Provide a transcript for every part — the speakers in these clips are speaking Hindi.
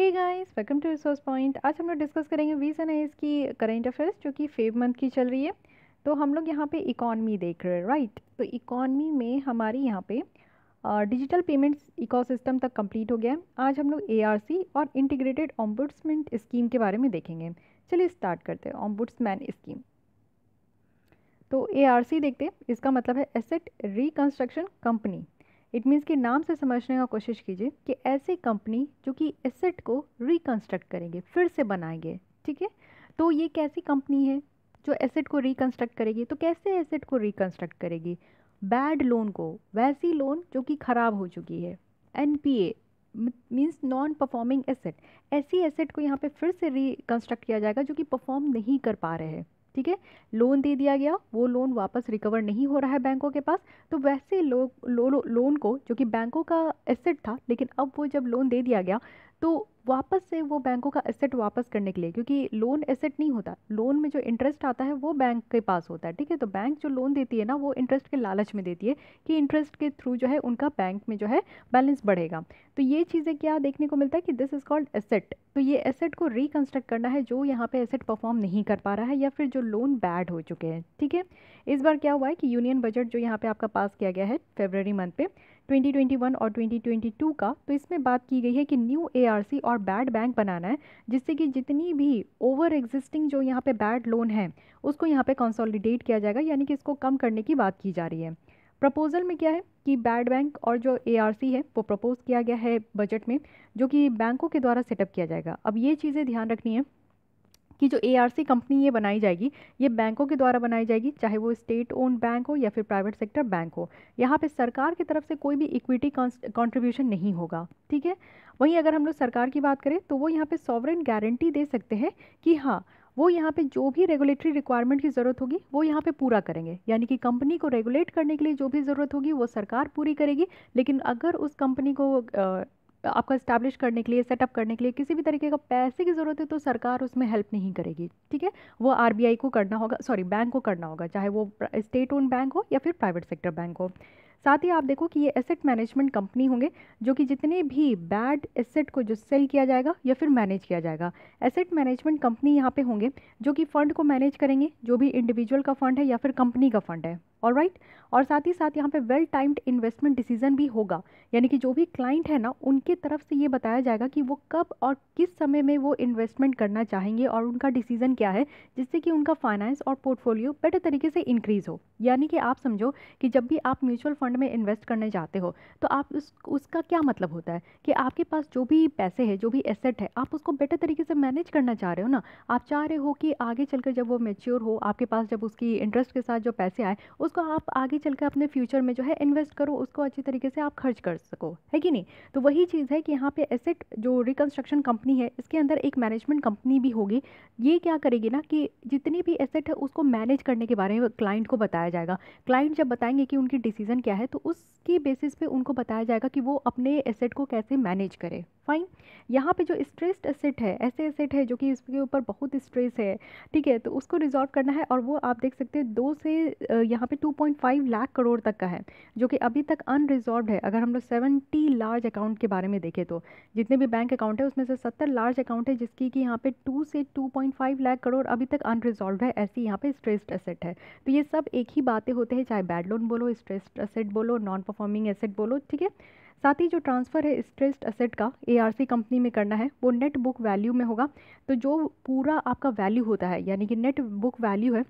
Hey guys welcome to resource point आज हम लोग डिस्कस करेंगे वीस एन एस की करेंट अफेयर्स जो कि फेव मंथ की चल रही है। तो हम लोग यहाँ पे इकॉनमी देख रहे हैं राइट तो इकॉनमी में हमारी यहाँ पे डिजिटल पेमेंट्स इकोसिस्टम तक कंप्लीट हो गया है। आज हम लोग एआरसी और इंटीग्रेटेड ऑम्बुड्समेंट स्कीम के बारे में देखेंगे। चलिए स्टार्ट करते हैं ऑम्बुड्समैन स्कीम तो एआरसी देखते हैं, इसका मतलब है asset reconstruction company it means कि नाम से समझने का कोशिश कीजिए कि ऐसी कंपनी जो कि एसेट को रिकन्स्ट्रक्ट करेंगे, फिर से बनाएँगे, ठीक है? तो ये कैसी कंपनी है जो एसेट को रिकन्स्ट्रक्ट करेगी? तो कैसे एसेट को रिकन्स्ट्रक्ट करेगी? बैड लोन को, वैसी लोन जो कि ख़राब हो चुकी है। N P A means non performing asset ऐसी एसेट को यहाँ पे फिर से रिकन्स्ट्रक्ट किया जाएगा जो कि परफॉर्म नहीं कर पा रहे हैं। ठीक है? लोन दे दिया गया वो लोन वापस रिकवर नहीं हो रहा है बैंकों के पास। तो वैसे लोग लो, लो लोन को जो कि बैंकों का एसेट था लेकिन अब वो जब लोन दे दिया गया तो वापस से वो बैंकों का एसेट वापस करने के लिए, क्योंकि लोन एसेट नहीं होता। लोन में जो इंटरेस्ट आता है, वो बैंक के पास होता है, ठीक है? तो बैंक जो लोन देती है ना, वो इंटरेस्ट के लालच में देती है कि इंटरेस्ट के थ्रू जो है, उनका बैंक में जो है बैलेंस बढ़ेगा। तो ये चीज़ें क्या देखने को मिलता है कि दिस इज़ कॉल्ड एसेट तो ये एसेट को रिकन्स्ट्रक्ट करना है जो यहाँ पे एसेट परफॉर्म नहीं कर पा रहा है या फिर जो लोन बैड हो चुके हैं, ठीक है? इस बार क्या हुआ है कि यूनियन बजट जो यहाँ पे आपका पास किया गया है फेबररी मंथ पे 2021 और 2022 का तो इसमें बात की गई है कि न्यू एआरसी और बैड बैंक बनाना है, जिससे कि जितनी भी ओवर एग्जिस्टिंग जो यहाँ पे बैड लोन है, उसको यहाँ पे कंसोलिडेट किया जाएगा, यानी कि इसको कम करने की बात की जा रही है। प्रपोजल में क्या है कि बैड बैंक और जो एआरसी है, वो प्रपोज किया गया है बजट में, जो कि बैंकों के द्वारा सेटअप किया जाएगा। अब ये चीज़ें ध्यान रखनी है कि जो एआरसी कंपनी ये बनाई जाएगी, ये बैंकों के द्वारा बनाई जाएगी, चाहे वो स्टेट ओन बैंक हो या फिर प्राइवेट सेक्टर बैंक हो। यहाँ पे सरकार की तरफ़ से कोई भी इक्विटी कंट्रीब्यूशन नहीं होगा, ठीक है? वहीं अगर हम लोग सरकार की बात करें तो वो यहाँ पे सॉवरेन गारंटी दे सकते हैं कि हाँ वो यहाँ पे जो भी रेगुलेटरी रिक्वायरमेंट की ज़रूरत होगी, वो यहाँ पे पूरा करेंगे। यानी कि कंपनी को रेगुलेट करने के लिए जो भी ज़रूरत होगी, वो सरकार पूरी करेगी। लेकिन अगर उस कंपनी को आपका इस्टेब्लिश करने के लिए सेटअप करने के लिए किसी भी तरीके का पैसे की ज़रूरत है तो सरकार उसमें हेल्प नहीं करेगी, ठीक है? वो आरबीआई को करना होगा सॉरी बैंक को करना होगा, चाहे वो स्टेट ओन बैंक हो या फिर प्राइवेट सेक्टर बैंक हो। साथ ही आप देखो कि ये एसेट मैनेजमेंट कंपनी होंगे, जो कि जितने भी बैड एसेट को जो सेल किया जाएगा या फिर मैनेज किया जाएगा एसेट मैनेजमेंट कंपनी यहाँ पे होंगे, जो कि फ़ंड को मैनेज करेंगे, जो भी इंडिविजुअल का फ़ंड है या फिर कंपनी का फ़ंड है। और राइट और साथ ही साथ यहाँ पे वेल टाइम्ड इन्वेस्टमेंट डिसीज़न भी होगा। यानी कि जो भी क्लाइंट है ना, उनके तरफ़ से ये बताया जाएगा कि वो कब और किस समय में वो इन्वेस्टमेंट करना चाहेंगे और उनका डिसीज़न क्या है, जिससे कि उनका फाइनेंस और पोर्टफोलियो बेटर तरीके से इंक्रीज़ हो। यानी कि आप समझो कि जब भी आप म्यूचुअल फंड में इन्वेस्ट करने जाते हो तो आप उस, उसका क्या मतलब होता है कि आपके पास जो भी पैसे है, जो भी एसेट है, आप उसको बेटर तरीके से मैनेज करना चाह रहे हो ना। आप चाह रहे हो कि आगे चलकर जब वो मेच्योर हो, आपके पास जब उसकी इंटरेस्ट के साथ जो पैसे आए उसको आप आगे चलकर अपने फ्यूचर में जो है इन्वेस्ट करो, उसको अच्छी तरीके से आप खर्च कर सको। है कि नहीं? तो वही चीज़ है कि यहाँ पे एसेट जो रिकन्स्ट्रक्शन कंपनी है, इसके अंदर एक मैनेजमेंट कंपनी भी होगी। ये क्या करेगी ना कि जितनी भी एसेट है, उसको मैनेज करने के बारे में क्लाइंट को बताया जाएगा। क्लाइंट जब बताएँगे कि उनकी डिसीज़न क्या है तो उसकी बेसिस पे उनको बताया जाएगा कि वो अपने एसेट को कैसे मैनेज करे। फाइन यहाँ पे जो स्ट्रेस्ड एसेट है, ऐसे एसेट है जो कि इसके ऊपर बहुत स्ट्रेस है, ठीक है? तो उसको रिजॉल्व करना है और वो आप देख सकते हैं, दो से यहाँ पे 2.5 लाख करोड़ तक का है, जो कि अभी तक अनरिजॉल्व है। अगर हम लोग सेवेंटी लार्ज अकाउंट के बारे में देखें तो जितने भी बैंक अकाउंट है, उसमें से सत्तर लार्ज अकाउंट है, जिसकी कि यहाँ पे टू से टू लाख करोड़ अभी तक अनरिजॉल्व है, ऐसी यहाँ पे स्ट्रेस्ड एसेट है। तो ये सब एक ही बातें होते हैं, चाहे बैड लोन बोलो स्ट्रेस्ड एसेट बोलो नॉन परफॉर्मिंग एसेट बोलो, ठीक है? साथ ही जो ट्रांसफ़र है स्ट्रेस्ड एसेट का एआरसी कंपनी में करना है, वो नेट बुक वैल्यू में होगा। तो जो पूरा आपका वैल्यू होता है, यानी कि नेट बुक वैल्यू है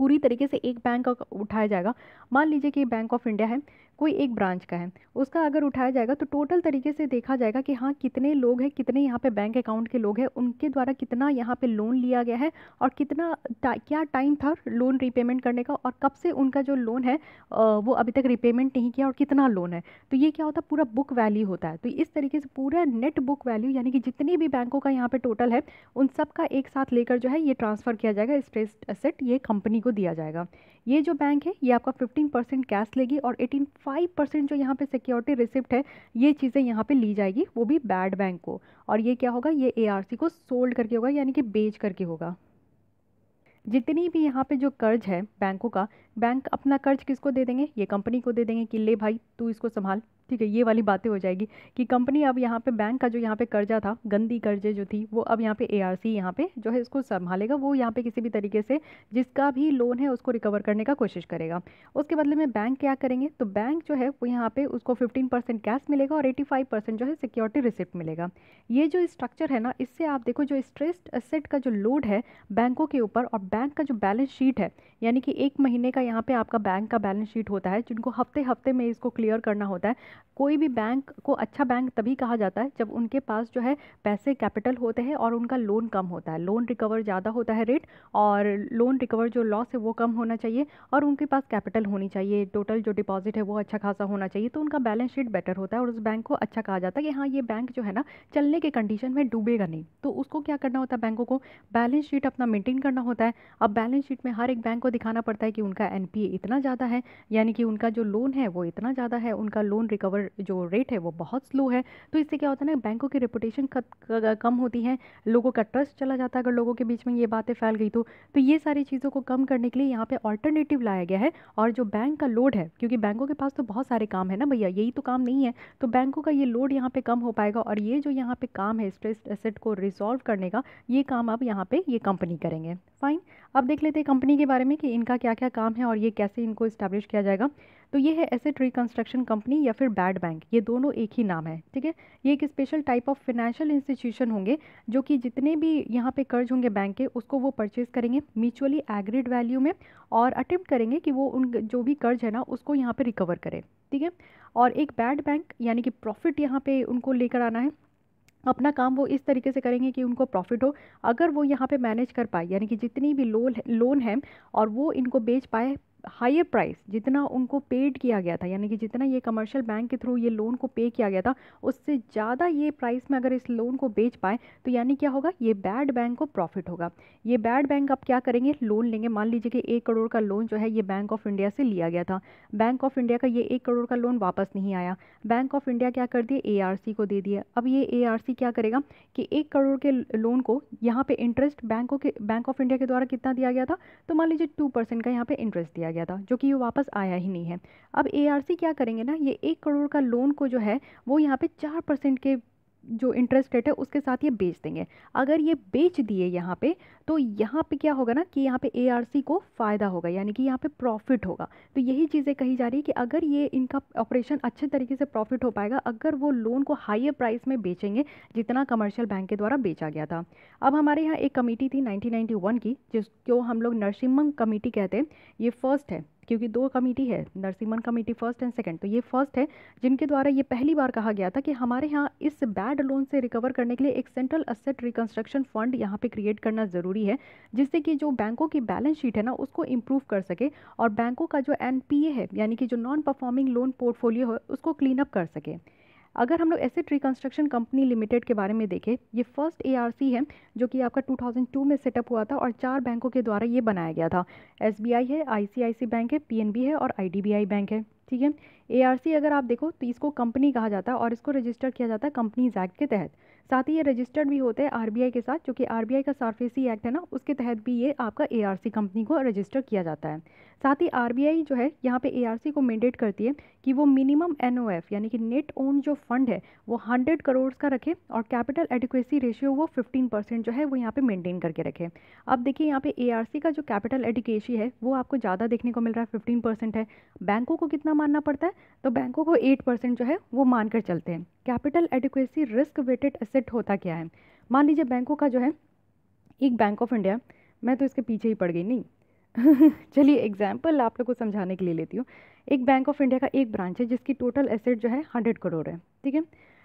पूरी तरीके से एक बैंक उठाया जाएगा। मान लीजिए कि बैंक ऑफ़ इंडिया है। कोई एक ब्रांच का है। उसका अगर उठाया जाएगा तो टोटल तरीके से देखा जाएगा कि हाँ कितने लोग हैं कितने यहाँ पे बैंक अकाउंट के लोग हैं उनके द्वारा कितना यहाँ पे लोन लिया गया है और कितना टा, क्या टाइम था लोन रिपेमेंट करने का और कब से उनका जो लोन है वो अभी तक रिपेमेंट नहीं किया और कितना लोन है। तो ये क्या होता है पूरा बुक वैल्यू होता है। तो इस तरीके से पूरा नेट बुक वैल्यू यानी कि जितनी भी बैंकों का यहाँ पर टोटल है उन सब का एक साथ लेकर जो है ये ट्रांसफ़र किया जाएगा स्ट्रेस्ड एसेट ये कंपनी को दिया जाएगा। ये जो बैंक है ये आपका 15 परसेंट कैश लेगी और 85 परसेंट जो यहाँ पे सिक्योरिटी रिसिप्ट है, ये चीज़ें यहाँ पे ली जाएगी, वो भी बैड बैंक को। और ये क्या होगा, ये एआरसी को सोल्ड करके होगा, यानी कि बेच करके होगा। जितनी भी यहाँ पे जो कर्ज है बैंकों का, बैंक अपना कर्ज किसको दे देंगे? ये कंपनी को दे देंगे कि, ले भाई, तू इसको संभाल। ठीक है, ये वाली बातें हो जाएगी कि कंपनी अब यहाँ पे, बैंक का जो यहाँ पे कर्जा था, गंदी कर्जे जो थी, वो अब यहाँ पे ए आर सी यहाँ पे जो है इसको संभालेगा, वो यहाँ पे किसी भी तरीके से जिसका भी लोन है उसको रिकवर करने का कोशिश करेगा। उसके बदले में बैंक क्या करेंगे? तो बैंक जो है, वो यहाँ पे उसको फिफ्टीन परसेंट कैश मिलेगा और एटी फाइव परसेंट जो है सिक्योरिटी रिसिप्ट मिलेगा। ये जो स्ट्रक्चर है ना, इससे आप देखो जो स्ट्रेस्ड एसेट का जो लोड है बैंकों के ऊपर और बैंक का जो बैलेंस शीट है, यानी कि एक महीने का यहाँ पे आपका बैंक का बैलेंस शीट होता है, जिनको हफ़्ते हफ़्ते में इसको क्लियर करना होता है कोई भी बैंक को अच्छा बैंक तभी कहा जाता है जब उनके पास जो है पैसे कैपिटल होते हैं और उनका लोन कम होता है। लोन रिकवर ज़्यादा होता है रेट और लोन रिकवर जो लॉस है वो कम होना चाहिए और उनके पास कैपिटल होनी चाहिए। टोटल जो डिपॉजिट है वो अच्छा खासा होना चाहिए। तो उनका बैलेंस शीट बेटर होता है और उस बैंक को अच्छा कहा जाता है कि हाँ ये बैंक जो है ना चलने के कंडीशन में डूबेगा नहीं। तो उसको क्या करना होता है बैंकों को? बैलेंस शीट अपना मेंटेन करना होता है। अब बैलेंस शीट में हर एक बैंक को दिखाना पड़ता है कि उनका एनपीए इतना ज़्यादा है, यानी कि उनका जो लोन है वो इतना ज़्यादा है, उनका लोन रिकवर जो रेट है वो बहुत स्लो है। तो इससे क्या होता है ना, बैंकों की रेपुटेशन कम होती है। लोगों का ट्रस्ट चला जाता है। अगर लोगों के बीच में ये बातें फैल गई तो तो ये सारी चीज़ों को कम करने के लिए यहाँ पे ऑल्टरनेटिव लाया गया है और जो बैंक का लोड है, क्योंकि बैंकों के पास तो बहुत सारे काम है ना भैया, यही तो काम नहीं है। तो बैंकों का ये लोड यहाँ पे कम हो पाएगा और ये जो यहाँ पे काम है स्ट्रेस एसेट को रिजॉल्व करने का, ये काम अब यहाँ पे ये कंपनी करेंगे। फाइन अब देख लेते हैं कंपनी के बारे में कि इनका क्या क्या काम है और ये कैसे इनको इस्टेब्लिश किया जाएगा। तो ये है एसेट रिकंस्ट्रक्शन कंपनी या फिर बैड बैंक ये दोनों एक ही नाम है, ठीक है? ये एक special type of financial institution होंगे, जो कि जितने भी यहाँ पे कर्ज होंगे बैंक के, उसको वो परचेज करेंगे म्यूचुअली एग्रीड वैल्यू में और अटेम्प्ट करेंगे कि वो उन जो भी कर्ज है ना, उसको यहाँ पर रिकवर करे, ठीक है? और एक बैड बैंक यानी कि प्रॉफिट यहाँ पे उनको लेकर आना है, अपना काम वो इस तरीके से करेंगे कि उनको प्रॉफिट हो, अगर वो यहाँ पे मैनेज कर पाए, यानी कि जितनी भी लोन लोन है और वो इनको बेच पाए हायर प्राइस जितना उनको पेड किया गया था, यानी कि जितना ये कमर्शियल बैंक के थ्रू ये लोन को पे किया गया था, उससे ज़्यादा ये प्राइस में अगर इस लोन को बेच पाए तो यानी क्या होगा? ये बैड बैंक को प्रॉफिट होगा। ये बैड बैंक अब क्या करेंगे? लोन लेंगे। मान लीजिए कि एक करोड़ का लोन जो है, ये बैंक ऑफ़ इंडिया से लिया गया था। बैंक ऑफ़ इंडिया का ये एक करोड़ का लोन वापस नहीं आया। बैंक ऑफ़ इंडिया क्या कर दिए? ए को दे दिया अब ये एआरसी क्या करेगा कि एक करोड़ के लोन को यहाँ पे इंटरेस्ट बैंकों के बैंक ऑफ़ इंडिया के द्वारा कितना दिया गया था? तो मान लीजिए टू का यहाँ पर इंटरेस्ट दिया दिया गया था, जो कि ये वापस आया ही नहीं है। अब एआरसी क्या करेंगे ना, ये एक करोड़ का लोन को जो है, वो यहाँ पे चार परसेंट के जो इंटरेस्ट रेट है, उसके साथ ये बेच देंगे। अगर ये बेच दिए यहाँ पे तो यहाँ पे क्या होगा ना कि यहाँ पे एआरसी को फ़ायदा होगा, यानी कि यहाँ पे प्रॉफिट होगा। तो यही चीज़ें कही जा रही है कि अगर ये इनका ऑपरेशन अच्छे तरीके से प्रॉफिट हो पाएगा, अगर वो लोन को हाइयर प्राइस में बेचेंगे, जितना कमर्शियल बैंक के द्वारा बेचा गया था। अब हमारे यहाँ एक कमेटी थी नाइनटीन की जिसको हम लोग नरसिम्हम कमेटी कहते हैं, ये फ़र्स्ट है। क्योंकि दो कमेटी है, Narasimham committee first and second तो ये फ़र्स्ट है, जिनके द्वारा ये पहली बार कहा गया था कि हमारे यहाँ इस बैड लोन से रिकवर करने के लिए एक सेंट्रल असेट रिकन्स्ट्रक्शन फंड यहाँ पे क्रिएट करना ज़रूरी है, जिससे कि जो बैंकों की बैलेंस शीट है ना, उसको इम्प्रूव कर सके और बैंकों का जो एनपीए है, यानी कि जो नॉन परफॉर्मिंग लोन पोर्टफोलियो है, उसको क्लीन अप कर सके। अगर हम लोग एसेट रिकन्स्ट्रक्शन कंपनी लिमिटेड के बारे में देखें, ये फ़र्स्ट एआरसी है, जो कि आपका 2002 में सेटअप हुआ था और चार बैंकों के द्वारा ये बनाया गया था। एसबीआई है आई बैंक है पीएनबी है और आईडीबीआई बैंक है, ठीक है? एआरसी अगर आप देखो तो इसको कंपनी कहा जाता है और इसको रजिस्टर किया जाता है कंपनीज़ एक्ट के तहत। साथ ही ये रजिस्टर्ड भी होते हैं आरबीआई के साथ, जो कि आरबीआई का सार्फेसी एक्ट है ना, उसके तहत भी ये आपका एआरसी कंपनी को रजिस्टर किया जाता है। साथ ही आरबीआई जो है, यहाँ पे एआरसी को मैंडेट करती है कि वो मिनिमम एनओएफ यानी कि नेट ओन जो फंड है, वो हंड्रेड करोड़ का रखे और कैपिटल एडिक्वेसी रेशियो वो फिफ्टीन परसेंट जो है, वो यहाँ पर मेनटेन करके रखे। अब देखिए यहाँ पे ए का जो कैपिटल एडिकेसी है, वो आपको ज़्यादा देखने को मिल रहा है फिफ्टीन परसेंट है। बैंकों को कितना मानना पड़ता है? तो बैंकों को एट परसेंट जो है, वो मान कर चलते हैं। Capital adequacy risk weighted asset होता क्या है? मान लीजिए बैंकों का जो है, एक बैंक ऑफ़ इंडिया, मैं तो इसके पीछे ही पड़ गई, नहीं? चलिए एग्ज़ाम्पल आप लोग को समझाने के लिए लेती हूँ। एक बैंक ऑफ़ इंडिया का एक ब्रांच है, जिसकी टोटल एसेट जो है हंड्रेड करोड़ है, ठीक है?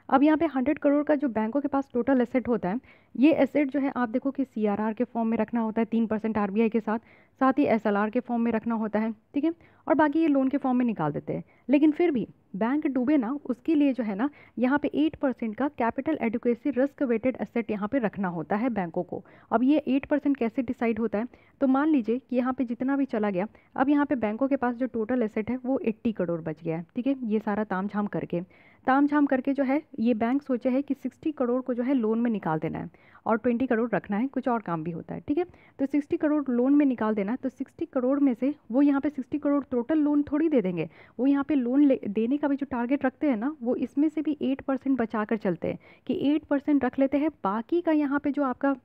अब यहाँ पे हंड्रेड करोड़ का जो बैंकों के पास टोटल एसेट होता है, ये एसेट जो है, आप देखो कि सीआरआर के फॉर्म में रखना होता है, तीन परसेंट आर के साथ साथ ही एसएलआर के फॉर्म में रखना होता है, ठीक है? और बाकी ये लोन के फॉर्म में निकाल देते हैं। लेकिन फिर भी बैंक डूबे ना, उसके लिए जो है ना, यहाँ पे एट परसेंट का capital adequacy risk weighted asset यहाँ पे रखना होता है बैंकों को। अब ये एट परसेंट कैसे डिसाइड होता है? तो मान लीजिए कि यहाँ पे जितना भी चला गया, अब यहाँ पे बैंकों के पास जो टोटल एसेट है, वो एट्टी करोड़ बच गया है, ठीक है? ये सारा ताम झाम करके। ताम झाम करके जो है, ये बैंक सोचे है कि सिक्सटी करोड़ को जो है लोन में निकाल देना है और ट्वेंटी करोड़ रखना है, कुछ और काम भी होता है, ठीक है? तो सिक्सटी करोड़ लोन में निकाल देना तो सिक्सटी करोड़ में से वो यहाँ पे सिक्सटी करोड़ टोटल लोन थोड़ी दे देंगे। वो यहाँ पे लोन देने का भी जो टारगेट रखते हैं ना, वो इसमें से भी एट परसेंट बचा कर चलते हैं कि एट परसेंट रख लेते हैं, बाकी का यहाँ पर जो आपका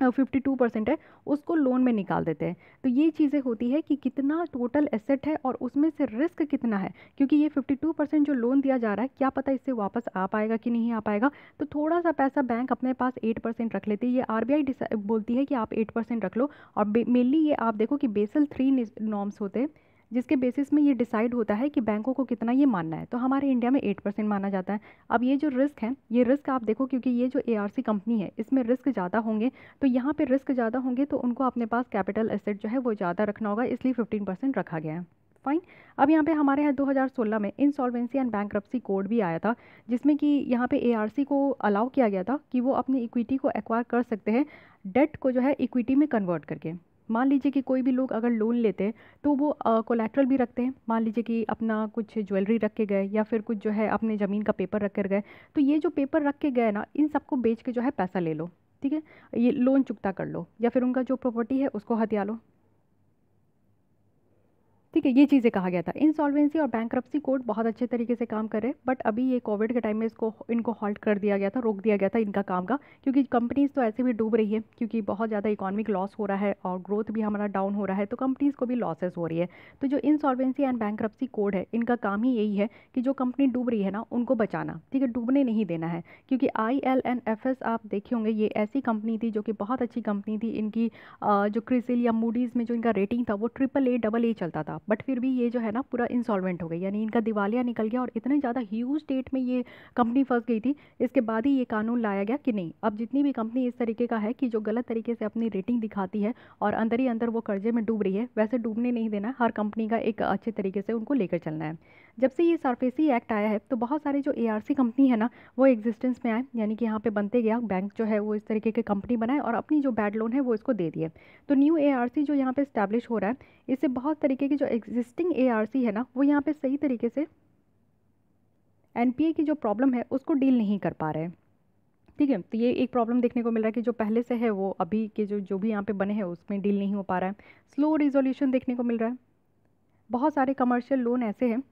फिफ्टी टू परसेंट है, उसको लोन में निकाल देते हैं। तो ये चीज़ें होती है कि कितना टोटल एसेट है और उसमें से रिस्क कितना है। क्योंकि ये फिफ्टी टू परसेंट जो लोन दिया जा रहा है, क्या पता इससे वापस आ पाएगा कि नहीं आ पाएगा? तो थोड़ा सा पैसा बैंक अपने पास एट परसेंट रख लेते हैं। ये आरबीआई बोलती है कि आप एट परसेंट रख लो। और मेनली ये आप देखो कि बेसल थ्री नॉर्म्स होते हैं। जिसके बेसिस में ये डिसाइड होता है कि बैंकों को कितना ये मानना है। तो हमारे इंडिया में एट परसेंट माना जाता है। अब ये जो रिस्क है, ये रिस्क आप देखो क्योंकि ये जो एआरसी कंपनी है, इसमें रिस्क ज़्यादा होंगे। तो यहाँ पर रिस्क ज़्यादा होंगे तो उनको अपने पास कैपिटल एसेट जो है वो ज़्यादा रखना होगा, इसलिए फिफ्टीन रखा गया है। फाइन अब यहाँ पे हमारे यहाँ 2016 में इंसॉल्वेंसी एंड बैंक कोड भी आया था, जिसमें कि यहाँ पे ए को अलाउ किया गया था कि वो अपनी इक्विटी को एक्वायर कर सकते हैं डेट को जो है इक्विटी में कन्वर्ट करके। मान लीजिए कि कोई भी लोग अगर लोन लेते हैं तो वो कोलेट्रल भी रखते हैं। मान लीजिए कि अपना कुछ ज्वेलरी रख के गए या फिर कुछ जो है अपने ज़मीन का पेपर रख कर गए तो ये जो पेपर रख के गए ना, इन सबको बेच के जो है पैसा ले लो, ठीक है? ये लोन चुकता कर लो या फिर उनका जो प्रॉपर्टी है उसको हथिया लो। ठीक है, ये चीज़ें कहा गया था। इंसॉल्वेंसी और बैंक कोड बहुत अच्छे तरीके से काम करे बट अभी ये कोविड के टाइम में इसको, इनको हॉल्ट कर दिया गया था, रोक दिया गया था इनका काम का, क्योंकि कंपनीज़ तो ऐसे भी डूब रही है, क्योंकि बहुत ज़्यादा इकोनॉमिक लॉस हो रहा है और ग्रोथ भी हमारा डाउन हो रहा है तो कंपनीज़ को भी लॉसेस हो रही है। तो जो इंसॉल्वेंसी एंड बैंक कोड है, इनका काम ही यही है कि जो कंपनी डूब रही है ना, उनको बचाना, ठीक है, डूबने नहीं देना है, क्योंकि I L N F S आप देखे होंगे, ये ऐसी कंपनी थी जो कि बहुत अच्छी कंपनी थी, इनकी जो क्रिसिल या मूडीज़ में जो इनका रेटिंग था, वो ट्रिपल ए डबल ए चलता था बट फिर भी ये जो है ना पूरा इंसॉल्वेंट हो गई। यानी इनका दिवालिया निकल गया और इतने ज़्यादा ह्यूज डेट में ये कंपनी फंस गई थी। इसके बाद ही ये कानून लाया गया कि नहीं, अब जितनी भी कंपनी इस तरीके का है कि जो गलत तरीके से अपनी रेटिंग दिखाती है और अंदर ही अंदर वो कर्जे में डूब रही है, वैसे डूबने नहीं देना। हर कंपनी का एक अच्छे तरीके से उनको लेकर चलना है। जब से ये सरफेसी एक्ट आया है तो बहुत सारे जो एआरसी कंपनी है ना, वो एग्जिस्टेंस में आए, यानी कि यहाँ पे बनते गया बैंक जो है वो इस तरीके के कंपनी बनाए और अपनी जो बैड लोन है वो इसको दे दिए। तो न्यू एआरसी जो यहाँ पे स्टैब्लिश हो रहा है, इससे बहुत तरीके की जो एग्जिस्टिंग एआरसी है ना, वो यहाँ पर सही तरीके से एन की जो प्रॉब्लम है, उसको डील नहीं कर पा रहे हैं। ठीक है? तो ये एक प्रॉब्लम देखने को मिल रहा है कि जो पहले से है वो, अभी के जो जो भी यहाँ पे बने हैं, उसमें डील नहीं हो पा रहा है। स्लो रिजोल्यूशन देखने को मिल रहा है। बहुत सारे कमर्शियल लोन ऐसे हैं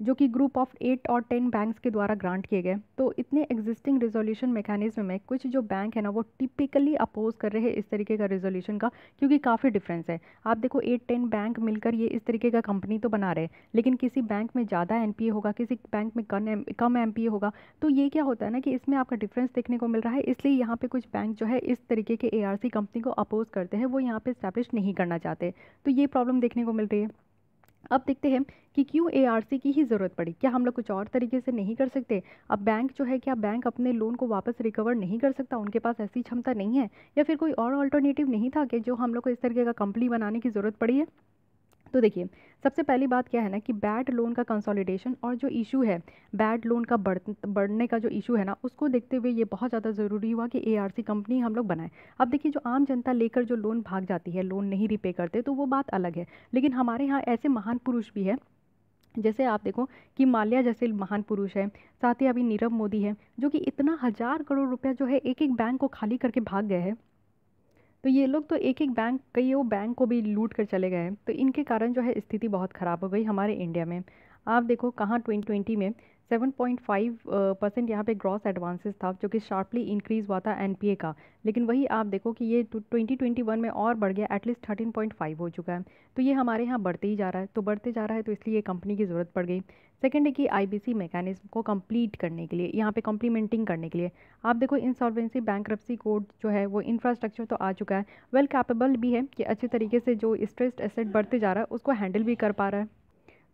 जो कि ग्रुप ऑफ़ एट और टेन बैंक्स के द्वारा ग्रांट किए गए। तो इतने एग्जिस्टिंग रिजोल्यूशन मैकेनिज्म में कुछ जो बैंक है ना, वो टिपिकली अपोज कर रहे हैं इस तरीके का रिजोल्यूशन का, क्योंकि काफ़ी डिफरेंस है। आप देखो एट टेन बैंक मिलकर ये इस तरीके का कंपनी तो बना रहे हैं, लेकिन किसी बैंक में ज़्यादा एन होगा, किसी बैंक में कम कम एमपीए होगा तो ये क्या होता है ना कि इसमें आपका डिफरेंस देखने को मिल रहा है, इसलिए यहाँ पर कुछ बैंक जो है इस तरीके के एआरसी कंपनी को अपोज करते हैं, वो यहाँ पर स्टैब्लिश नहीं करना चाहते। तो ये प्रॉब्लम देखने को मिल रही है। अब देखते हैं कि क्यों ए की ही ज़रूरत पड़ी। क्या हम लोग कुछ और तरीके से नहीं कर सकते? अब बैंक जो है, क्या बैंक अपने लोन को वापस रिकवर नहीं कर सकता? उनके पास ऐसी क्षमता नहीं है? या फिर कोई और अल्टरनेटिव नहीं था कि जो हम लोग को इस तरीके का कंपनी बनाने की ज़रूरत पड़ी है? तो देखिए, सबसे पहली बात क्या है ना कि बैड लोन का कंसोलिडेशन और जो इशू है बैड लोन का बढ़, बढ़ने का जो इशू है ना, उसको देखते हुए ये बहुत ज़्यादा ज़रूरी हुआ कि एआरसी कंपनी हम लोग बनाएँ। अब देखिए, जो आम जनता लेकर जो लोन भाग जाती है लोन नहीं रिपे करते तो वो बात अलग है। लेकिन हमारे यहाँ ऐसे महान पुरुष भी है, जैसे आप देखो कि माल्या जैसे महान पुरुष है, साथ ही अभी नीरव मोदी है, जो कि इतना हज़ार करोड़ रुपया जो है एक एक बैंक को खाली करके भाग गए हैं। तो ये लोग तो एक एक बैंक कई वो बैंक को भी लूट कर चले गए तो इनके कारण जो है स्थिति बहुत ख़राब हो गई हमारे इंडिया में। आप देखो कहाँ ट्वेंटी में 7.5 परसेंट यहाँ पे ग्रॉस एडवांसेस था, जो कि शार्पली इंक्रीज़ हुआ था एनपीए का। लेकिन वही आप देखो कि ये 2021 में और बढ़ गया एटलीस्ट 13.5 हो चुका है। तो ये हमारे यहाँ बढ़ते ही जा रहा है। तो बढ़ते जा रहा है तो इसलिए ये कंपनी की ज़रूरत पड़ गई। सेकेंड है कि आईबीसी मैकेनिज्म को कंप्लीट करने के लिए, यहाँ पे कम्प्लीमेंटिंग करने के लिए। आप देखो इंसॉल्वेंसी बैंक कोड जो है, वो इंफ्रास्ट्रक्चर तो आ चुका है। वेल well कैपेबल भी है कि अच्छे तरीके से जो स्ट्रेस्ड एसेट बढ़ते जा रहा है, उसको हैंडल भी कर पा रहा है।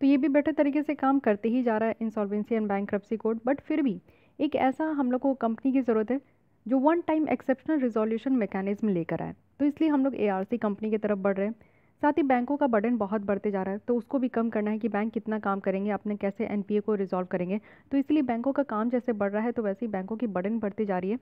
तो ये भी बेटर तरीके से काम करते ही जा रहा है insolvency and bankruptcy code but फिर भी एक ऐसा हम लोग को कंपनी की ज़रूरत है जो one time exceptional resolution mechanism लेकर आए। तो इसलिए हम लोग एआरसी कंपनी की तरफ़ बढ़ रहे हैं। साथ ही बैंकों का बर्डन बहुत बढ़ते जा रहा है तो उसको भी कम करना है कि बैंक कितना काम करेंगे, अपने कैसे एनपीए को रिजॉल्व करेंगे। तो इसलिए बैंकों का काम जैसे बढ़ रहा है तो वैसे ही बैंकों की बर्डन बढ़ती जा रही है।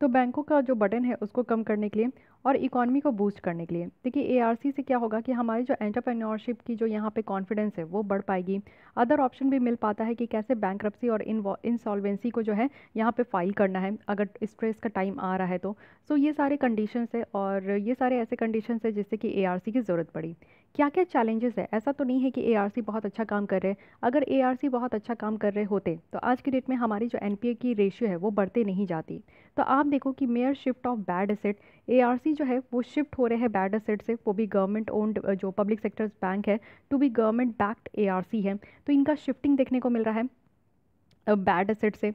तो बैंकों का जो बर्डन है, उसको कम करने के लिए और इकोनॉमी को बूस्ट करने के लिए। देखिए एआरसी से क्या होगा कि हमारी जो एंटरप्रेन्योरशिप की जो यहाँ पे कॉन्फिडेंस है, वो बढ़ पाएगी। अदर ऑप्शन भी मिल पाता है कि कैसे बैंक और इंसॉल्वेंसी को जो है यहाँ पे फ़ाइल करना है, अगर स्ट्रेस का टाइम आ रहा है तो। सो ये सारे कंडीशंस है और ये सारे ऐसे कंडीशंस है जिससे कि एआरसी की ज़रूरत पड़ी। क्या क्या चैलेंजेस है? ऐसा तो नहीं है कि एआरसी बहुत अच्छा काम कर रहे हैं। अगर एआरसी बहुत अच्छा काम कर रहे होते तो आज की डेट में हमारी जो एनपीए की रेशियो है, वो बढ़ते नहीं जाती। तो आप देखो कि major shift of bad asset ए जो है, वो शिफ्ट हो रहे हैं बैड असेट से, वो भी गवर्नमेंट ओन्ड जो पब्लिक सेक्टर्स बैंक है to be government backed ARC है। तो इनका शिफ्टिंग देखने को मिल रहा है बैड असेट से।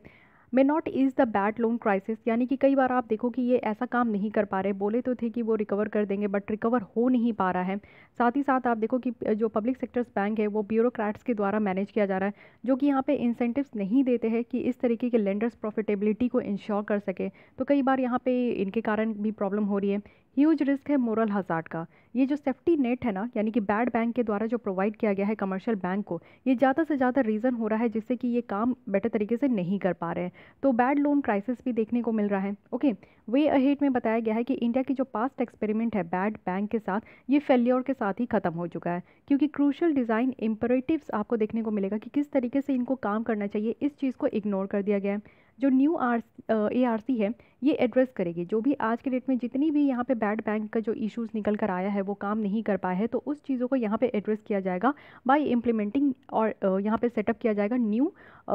May not is the bad loan crisis यानी कि कई बार आप देखो कि ये ऐसा काम नहीं कर पा रहे। बोले तो थे कि वो रिकवर कर देंगे बट रिकवर हो नहीं पा रहा है। साथ ही साथ आप देखो कि जो पब्लिक सेक्टर्स बैंक है, वो ब्यूरोक्रेट्स के द्वारा मैनेज किया जा रहा है, जो कि यहाँ पे इंसेंटिव्स नहीं देते हैं कि इस तरीके के लेंडर्स प्रॉफिटेबिलिटी को इंश्योर कर सके। तो कई बार यहाँ पे इनके कारण भी प्रॉब्लम हो रही है। ह्यूज रिस्क है मोरल हजार्ड का। ये जो सेफ्टी नेट है ना, यानी कि बैड बैंक के द्वारा जो प्रोवाइड किया गया है कमर्शियल बैंक को, ये ज़्यादा से ज़्यादा रीज़न हो रहा है जिससे कि ये काम बेटर तरीके से नहीं कर पा रहे हैं। तो बैड लोन क्राइसिस भी देखने को मिल रहा है। ओके वे अहेड में बताया गया है कि इंडिया की जो पास्ट एक्सपेरिमेंट है बैड बैंक के साथ, ये फेल्योर के साथ ही खत्म हो चुका है। क्योंकि क्रूशल डिज़ाइन इम्परेटिव्स आपको देखने को मिलेगा कि किस तरीके से इनको काम करना चाहिए, इस चीज़ को इग्नोर कर दिया गया है। जो new R A R C है, ये एड्रेस करेगी। जो भी आज के डेट में जितनी भी यहाँ पे बैड बैंक का जो इश्यूज़ निकल कर आया है, वो काम नहीं कर पाया है तो उस चीज़ों को यहाँ पे एड्रेस किया जाएगा बाय इम्प्लीमेंटिंग और यहाँ पे सेटअप किया जाएगा न्यू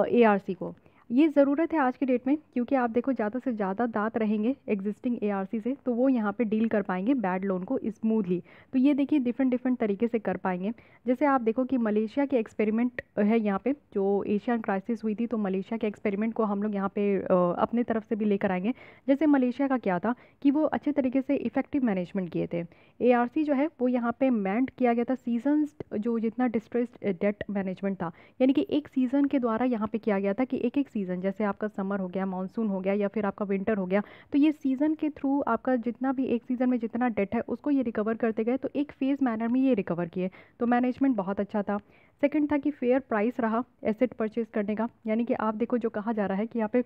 ए आर सी को। ये ज़रूरत है आज के डेट में, क्योंकि आप देखो ज़्यादा से ज़्यादा दांत रहेंगे एग्जिस्टिंग एआरसी से तो वो यहाँ पे डील कर पाएँगे बैड लोन को स्मूथली तो ये देखिए डिफरेंट डिफरेंट तरीके से कर पाएँगे। जैसे आप देखो कि मलेशिया के एक्सपेरिमेंट है यहाँ पे, जो एशियन क्राइसिस हुई थी तो मलेशिया के एक्सपेरिमेंट को हम लोग यहाँ पे अपने तरफ़ से भी लेकर आएँगे। जैसे मलेशिया का क्या था कि वो अच्छे तरीके से इफ़ेक्टिव मैनेजमेंट किए थे। एआरसी जो है, वो यहाँ पर मैंड किया गया था सीजन्स जो जितना डिस्ट्रेस डेट मैनेजमेंट था। यानी कि एक सीज़न के द्वारा यहाँ पर किया गया था कि एक एक सीज़न जैसे आपका समर हो गया मानसून हो गया, या फिर आपका विंटर हो गया तो ये सीज़न के थ्रू आपका जितना भी एक सीज़न में जितना डेट है, उसको ये रिकवर करते गए तो एक फ़ेज़ मैनर में ये रिकवर किए तो मैनेजमेंट बहुत अच्छा था। सेकंड था कि फेयर प्राइस रहा एसेट परचेज करने का, यानी कि आप देखो जो कहा जा रहा है कि यहाँ पे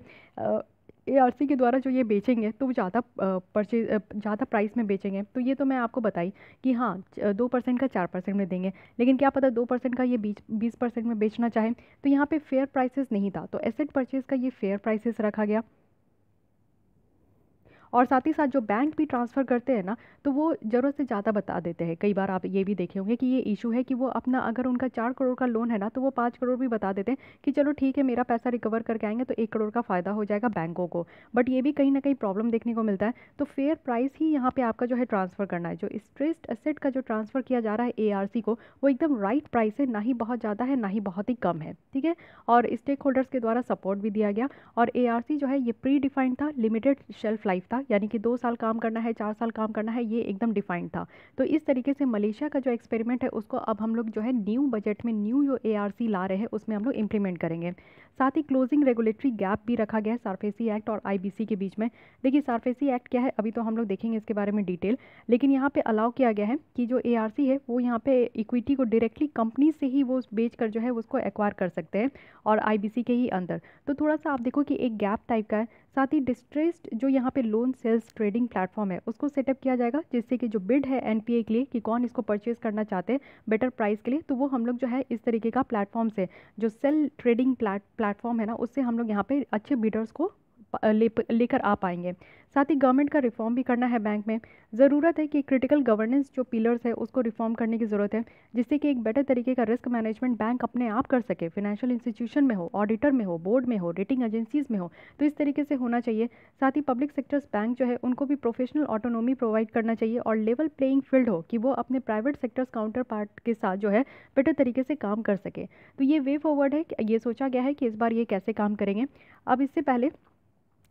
एआरसी के द्वारा जो ये बेचेंगे तो ज़्यादा परचे ज़्यादा प्राइस में बेचेंगे। तो ये तो मैं आपको बताई कि हाँ दो परसेंट का चार परसेंट में देंगे। लेकिन क्या पता दो परसेंट का ये बीच, बीस परसेंट में बेचना चाहें। तो यहाँ पे फेयर प्राइसेस नहीं था। तो एसेट परचेज का ये फेयर प्राइसेस रखा गया। और साथ ही साथ जो बैंक भी ट्रांसफ़र करते हैं ना तो वो ज़रूरत से ज़्यादा बता देते हैं। कई बार आप ये भी देखे होंगे कि ये इशू है कि वो अपना अगर उनका चार करोड़ का लोन है ना तो वो पाँच करोड़ भी बता देते हैं कि चलो ठीक है, मेरा पैसा रिकवर करके आएँगे तो एक करोड़ का फ़ायदा हो जाएगा बैंकों को। बट ये भी कहीं ना कहीं प्रॉब्लम देखने को मिलता है। तो फेयर प्राइस ही यहाँ पर आपका जो है ट्रांसफ़र करना है। जो स्ट्रेस्ड एसेट का जो ट्रांसफ़र किया जा रहा है एआरसी को, वो एकदम राइट प्राइस है। ना ही बहुत ज़्यादा है, ना ही बहुत ही कम है। ठीक है? और स्टेक होल्डर्स के द्वारा सपोर्ट भी दिया गया। और एआरसी जो है, ये प्री डिफाइंड था लिमिटेड शेल्फ लाइफ था। यानी कि दो साल काम करना है, चार साल काम करना है, ये एकदम डिफाइंड था। तो इस तरीके से मलेशिया का जो एक्सपेरिमेंट है, उसको अब हम लोग जो है न्यू बजट में न्यू जो एआरसी ला रहे हैं, उसमें हम लोग इम्प्लीमेंट करेंगे। साथ ही क्लोजिंग रेगुलेटरी गैप भी रखा गया है सार्फेसी एक्ट और आईबीसी के बीच में। देखिए सार्फेसी एक्ट क्या है, अभी तो हम लोग देखेंगे इसके बारे में डिटेल लेकिन यहाँ पर अलाउ किया गया है कि जो एआरसी है, वो यहाँ पर इक्विटी को डायरेक्टली कंपनी से ही वो बेच कर जो है उसको एक्वायर कर सकते हैं, और आईबीसी के ही अंदर। तो थोड़ा सा आप देखो कि एक गैप टाइप का है साथ ही डिस्ट्रेस्ड जो यहाँ पे लोन सेल्स ट्रेडिंग प्लेटफॉर्म है, उसको सेटअप किया जाएगा जिससे कि जो बिड है एनपीए के लिए कि कौन इसको परचेज करना चाहते हैं बेटर प्राइस के लिए तो वो हम लोग जो है इस तरीके का प्लेटफॉर्म से जो सेल ट्रेडिंग प्लेटफॉर्म है ना, उससे हम लोग यहाँ पे अच्छे बीडर्स को लेकर आ पाएँगे। साथ ही गवर्नमेंट का रिफॉर्म भी करना है बैंक में। ज़रूरत है कि क्रिटिकल गवर्नेंस जो पिलर्स है, उसको रिफॉर्म करने की ज़रूरत है, जिससे कि एक बेटर तरीके का रिस्क मैनेजमेंट बैंक अपने आप कर सके। फिनेंशियल इंस्टीट्यूशन में हो ऑडिटर में हो बोर्ड में हो रेटिंग एजेंसीज में हो तो इस तरीके से होना चाहिए। साथ ही पब्लिक सेक्टर्स बैंक जो है, उनको भी प्रोफेशनल ऑटोनोमी प्रोवाइड करना चाहिए और लेवल प्लेइंग फ़ील्ड हो, कि वो अपने प्राइवेट सेक्टर्स काउंटर पार्ट के साथ जो है बेटर तरीके से काम कर सके। तो ये वे फॉरवर्ड है ये सोचा गया है कि इस बार ये कैसे काम करेंगे। अब इससे पहले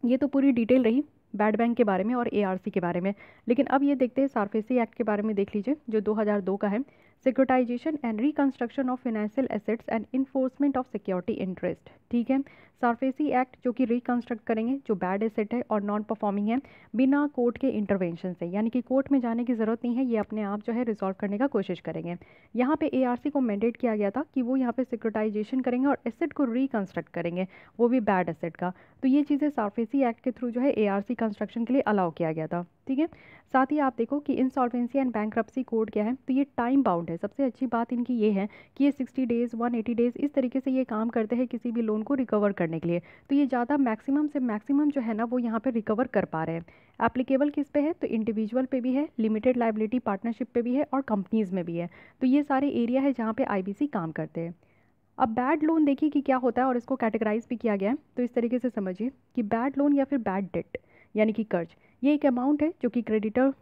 ये तो पूरी डिटेल रही बैड बैंक के बारे में और एआरसी के बारे में। लेकिन अब ये देखते हैं सार्फेसी एक्ट के बारे में देख लीजिए, जो 2002 का है। Securitisation and reconstruction of financial assets and enforcement of security interest ठीक है? सार्फेसी एक्ट जो कि रिकंस्ट्रक्ट करेंगे, जो बैड एसेट है और नॉन परफॉर्मिंग है, बिना कोर्ट के इंटरवेंशन से यानी कि कोर्ट में जाने की ज़रूरत नहीं है, ये अपने आप जो है रिजॉल्व करने का कोशिश करेंगे। यहाँ पे एआरसी को मैंडेट किया गया था कि वो यहाँ पे सिक्योरिटाइजेशन करेंगे और एसेट को रिकंस्ट्रक्ट करेंगे, वो भी बैड एसेट का। तो ये चीज़ें सार्फेसी एक्ट के थ्रू जो है ARC कंस्ट्रक्शन के लिए अलाउ किया गया था, ठीक है? साथ ही आप देखो कि इंसॉल्वेंसी एंड बैंक कोड क्या है? तो ये टाइम बाउंड है। सबसे अच्छी बात इनकी ये है कि ये सिक्सटी डेज़ वन डेज़ इस तरीके से ये काम करते हैं, किसी भी लोन को रिकवर करने के लिए। तो ये ज़्यादा मैक्सिमम से मैक्सिमम जो है ना, वो यहाँ पर रिकवर कर पा रहे हैं। एप्लीकेबल किस पे है? तो इंडिविजुअल पे भी है लिमिटेड लाइबिलिटी पार्टनरशिप पे भी है और कंपनीज़ में भी है। तो ये सारे एरिया है जहाँ पे आईबीसी काम करते हैं। अब बैड लोन देखिए कि क्या होता है और इसको कैटेगराइज भी किया गया है। तो इस तरीके से समझिए कि बैड लोन या फिर बैड डेट यानी कि कर्ज, ये एक अमाउंट है जो कि क्रेडिटर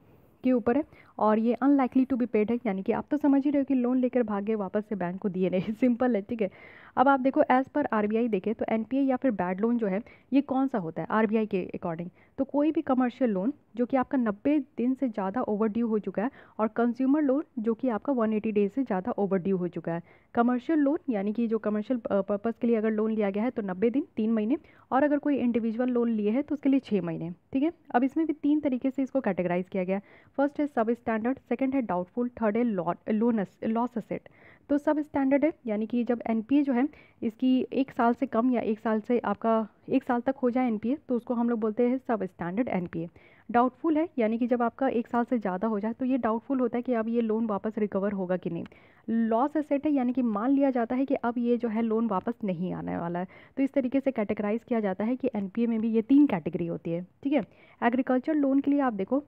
के ऊपर है और ये अनलाइकली टू बी पेड है, यानी कि आप तो समझ ही रहे हो कि लोन लेकर भागे वापस से बैंक को दिए नहीं। सिंपल है, ठीक है? अब आप देखो एज़ पर आरबीआई देखें तो एन या फिर बैड लोन जो है, ये कौन सा होता है? आरबीआई के अकॉर्डिंग तो कोई भी कमर्शियल लोन जो कि आपका नब्बे दिन से ज़्यादा ओवर ड्यू हो चुका है, और कंज्यूमर लोन जो कि आपका वन एटी डेज़ से ज़्यादा ओवर ड्यू हो चुका है। कमर्शियल लोन यानी कि जो कमर्शियल पर्पज़ के लिए अगर लोन लिया गया है तो नब्बे दिन, तीन महीने, और अगर कोई इंडिविजुअल लोन लिए है तो उसके लिए छः महीने, ठीक है? अब इसमें भी तीन तरीके से इसको कैटेगराइज किया गया फ़र्स्ट है सब स्टैंडर्ड सेकंड है डाउटफुल थर्ड है लोन लॉस असेट तो सब स्टैंडर्ड है, यानी कि जब एनपीए जो है, इसकी एक साल से कम या एक साल से आपका, एक साल तक हो जाए एनपीए तो उसको हम लोग बोलते हैं सब स्टैंडर्ड एनपीए डाउटफुल है, यानी कि जब आपका एक साल से ज़्यादा हो जाए तो ये डाउटफुल होता है कि अब ये लोन वापस रिकवर होगा कि नहीं. लॉस एसेट है, यानी कि मान लिया जाता है कि अब ये जो है लोन वापस नहीं आने वाला है. तो इस तरीके से कैटेगराइज किया जाता है कि एनपीए में भी ये तीन कैटेगरी होती है, ठीक है? एग्रीकल्चर लोन के लिए आप देखो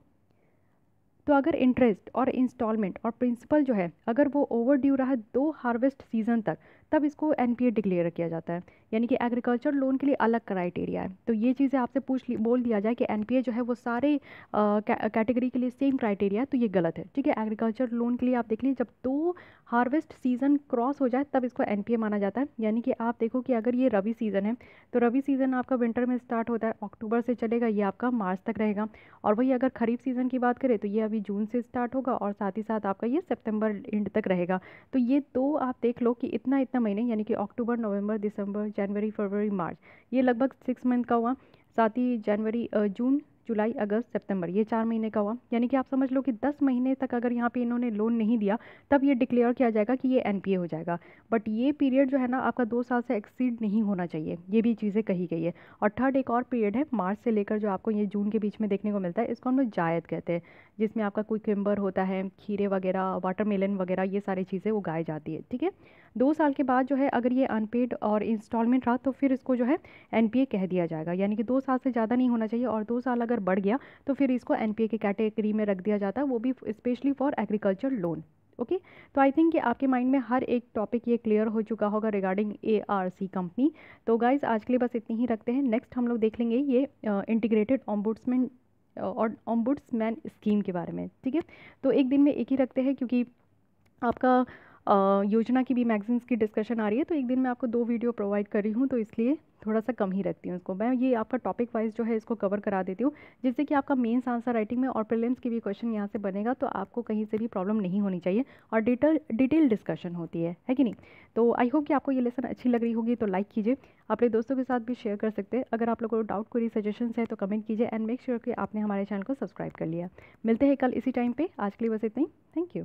तो अगर इंटरेस्ट और इंस्टॉलमेंट और प्रिंसिपल जो है, अगर वो ओवर ड्यू रहा दो हार्वेस्ट सीज़न तक तब इसको एन डिक्लेयर किया जाता है। यानी कि एग्रीकल्चर लोन के लिए अलग क्राइटेरिया है। तो ये चीज़ें आपसे पूछ ली, बोल दिया जाए कि एनपीए जो है वो सारे कैटेगरी के लिए सेम क्राइटेरिया है तो ये गलत है। ठीक है एग्रीकल्चर लोन के लिए आप देख लीजिए, जब दो हार्वेस्ट सीज़न क्रॉस हो जाए, तब इसको एनपीए माना जाता है। यानी कि आप देखो कि अगर ये रवि सीज़न है तो रवि सीज़न आपका विंटर में स्टार्ट होता है अक्टूबर से चलेगा, ये आपका मार्च तक रहेगा। और वही अगर खरीफ सीज़न की बात करें तो ये अभी जून से स्टार्ट होगा, और साथ ही साथ आपका ये सितंबर एंड तक रहेगा। तो ये दो आप देख लो कि इतना इतना महीने, यानी कि अक्टूबर, नवंबर, दिसंबर, जनवरी, फरवरी, मार्च। ये लगभग सिक्स मंथ का हुआ। साथ ही जनवरी जून, जुलाई, अगस्त, सितंबर, ये चार महीने का हुआ। यानी कि आप समझ लो कि दस महीने तक अगर यहाँ पे इन्होंने लोन नहीं दिया, तब ये डिक्लेयर किया जाएगा कि ये एनपीए हो जाएगा। बट ये पीरियड जो है ना, आपका दो साल से एक्सीड नहीं होना चाहिए। ये भी चीज़ें कही गई है। और थर्ड एक और पीरियड है, मार्च से लेकर जो आपको ये जून के बीच में देखने को मिलता है, इसको हम लोग जायद कहते हैं। जिसमें आपका कोई किम्बर होता है, खीरे वगैरह वाटरमेलन वगैरह, ये सारी चीज़ें उगाई जाती है, ठीक है? दो साल के बाद जो है, अगर ये अनपेड और इंस्टॉलमेंट रहा तो फिर इसको जो है एनपीए कह दिया जाएगा। यानी कि दो साल से ज़्यादा नहीं होना चाहिए, और दो साल अगर बढ़ गया तो फिर इसको एन के कैटेगरी में रख दिया जाता है। वो भी specially for agriculture loan okay okay? तो आई थिंक कि आपके माइंड में हर एक टॉपिक ये क्लियर हो चुका होगा regarding A R C company तो गाइज़ आज के लिए बस इतनी ही रखते हैं। नेक्स्ट हम लोग देख लेंगे ये इंटीग्रेटेड ऑम्बुड्समैन और ऑम्बुड्समैन स्कीम के बारे में, ठीक है? तो एक दिन में एक ही रखते हैं क्योंकि आपका योजना की भी मैगजीन्स की डिस्कशन आ रही है तो एक दिन मैं आपको दो वीडियो प्रोवाइड कर रही हूँ तो इसलिए थोड़ा सा कम ही रखती हूँ इसको। मैं ये आपका टॉपिक वाइज जो है इसको कवर करा देती हूँ, जिससे कि आपका मेन्स आंसर राइटिंग में और प्रिलिम्स की भी क्वेश्चन यहाँ से बनेगा तो आपको कहीं से भी प्रॉब्लम नहीं होनी चाहिए और डिटेल डिटेल डिस्कशन होती है है कि नहीं? तो आई होप कि आपको ये लेसन अच्छी लग रही होगी तो लाइक कीजिए। अपने दोस्तों के साथ भी शेयर कर सकते हैं। अगर आप लोगों को डाउट कोई सजेशन है तो कमेंट कीजिए एंड मेक श्योर कि आपने हमारे चैनल को सब्सक्राइब कर लिया। मिलते हैं कल इसी टाइम पर आज के लिए बस इतना ही। Thank you